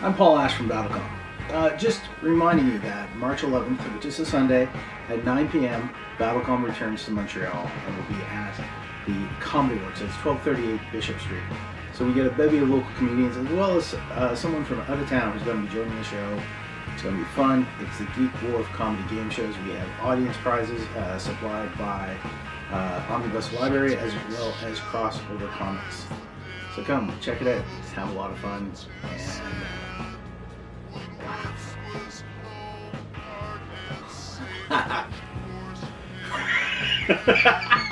I'm Paul Ash from Battlecom. Uh, just reminding you that March 11th, which is a Sunday, at 9 p.m., Battlecom returns to Montreal and will be at the Comedy Works. It's 1238 Bishop Street. So we get a bevy of local comedians as well as uh, someone from out of town who's going to be joining the show. It's going to be fun. It's the Geek Wharf Comedy Game Shows. We have audience prizes uh, supplied by uh, Omnibus Library as well as Crossover Comics. So come, check it out. Have a lot of fun and.